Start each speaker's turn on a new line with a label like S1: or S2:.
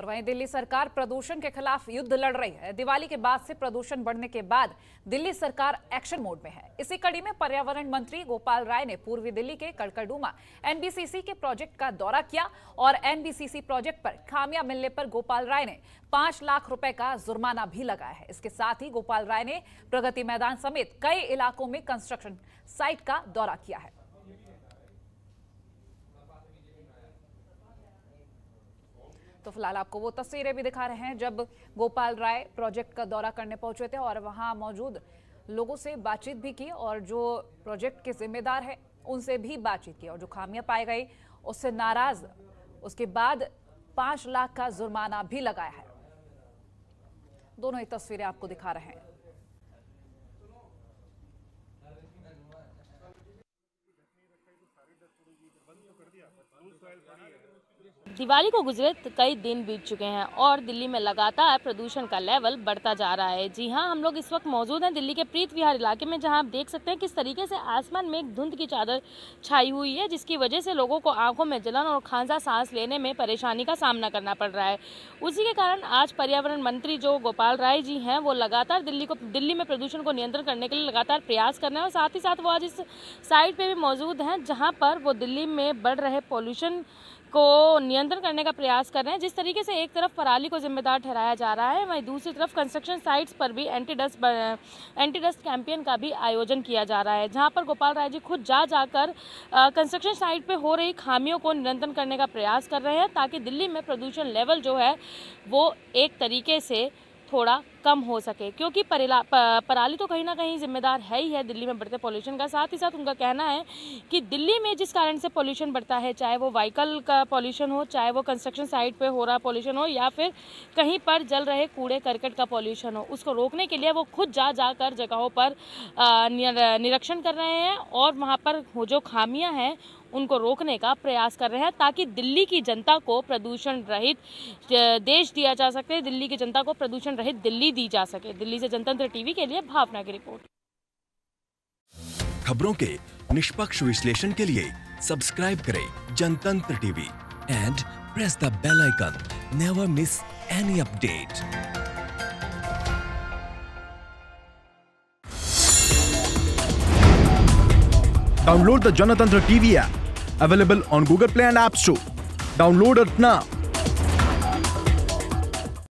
S1: और वहीं दिल्ली सरकार प्रदूषण के खिलाफ युद्ध लड़ रही है। दिवाली के बाद से प्रदूषण बढ़ने के बाद दिल्ली सरकार एक्शन मोड में है। इसी कड़ी में पर्यावरण मंत्री गोपाल राय ने पूर्वी दिल्ली के कड़कड़डूमा एनबीसीसी के प्रोजेक्ट का दौरा किया और एनबीसीसी प्रोजेक्ट पर खामियाँ मिलने पर गोपाल राय ने पाँच लाख रुपए का जुर्माना भी लगाया है। इसके साथ ही गोपाल राय ने प्रगति मैदान समेत कई इलाकों में कंस्ट्रक्शन साइट का दौरा किया है। तो फ़िलहाल आपको वो तस्वीरें भी दिखा रहे हैं जब गोपाल राय प्रोजेक्ट का दौरा करने पहुँचे थे और वहाँ मौजूद लोगों से बातचीत भी की और जो प्रोजेक्ट के जिम्मेदार है, उनसे भी बातचीत की और जो खामियाँ पाई गई, उससे नाराज़। उसके बाद पाँच लाख का जुर्माना भी लगाया है। दोनों ही तस्वीरें आपको दिखा रहे हैं।
S2: दिवाली को गुजरे कई दिन बीत चुके हैं और दिल्ली में लगातार प्रदूषण का लेवल बढ़ता जा रहा है। जी हाँ हम लोग इस वक्त मौजूद हैं दिल्ली के प्रीत विहार इलाके में, जहाँ आप देख सकते हैं किस तरीके से आसमान में एक धुंध की चादर छाई हुई है, जिसकी वजह से लोगों को आँखों में जलन और खांसा सांस लेने में परेशानी का सामना करना पड़ रहा है। उसी के कारण आज पर्यावरण मंत्री जो गोपाल राय जी हैं, वो लगातार दिल्ली को, दिल्ली में प्रदूषण को नियंत्रण करने के लिए लगातार प्रयास कर रहे हैं और साथ ही साथ वो आज इस साइड पर भी मौजूद हैं, जहाँ पर वो दिल्ली में बढ़ रहे पॉल्यूशन को नियंत्रण करने का प्रयास कर रहे हैं। जिस तरीके से एक तरफ़ पराली को जिम्मेदार ठहराया जा रहा है, वहीं दूसरी तरफ़ कंस्ट्रक्शन साइट्स पर भी anti dust anti dust campaign का भी आयोजन किया जा रहा है, जहाँ पर गोपाल राय जी खुद जा जाकर कंस्ट्रक्शन साइट पे हो रही खामियों को नियंत्रण करने का प्रयास कर रहे हैं, ताकि दिल्ली में प्रदूषण लेवल जो है, वो एक तरीके से थोड़ा कम हो सके, क्योंकि परेला तो कहीं ना कहीं जिम्मेदार है ही है दिल्ली में बढ़ते पॉल्यूशन का। साथ ही साथ उनका कहना है कि दिल्ली में जिस कारण से पॉल्यूशन बढ़ता है, चाहे वो व्हीकल का पॉल्यूशन हो, चाहे वो कंस्ट्रक्शन साइट पे हो रहा पॉल्यूशन हो, या फिर कहीं पर जल रहे कूड़े, करकट का पॉल्यूशन हो, उसको रोकने के लिए वो खुद जा जाकर जगहों पर निरीक्षण कर रहे हैं और वहाँ पर जो खामियाँ हैं, उनको रोकने का प्रयास कर रहे हैं ताकि दिल्ली की जनता को प्रदूषण रहित देश दिया जा सके। दिल्ली की जनता को प्रदूषण रहित दिल्ली दी जा सके। दिल्ली से जनतंत्र टीवी के लिए भावना की रिपोर्ट।
S3: खबरों के निष्पक्ष विश्लेषण के लिए सब्सक्राइब करें Janatantra TV and press the bell icon never miss any update
S4: Download the Janatantra TV app, available on Google Play and App Store. Download it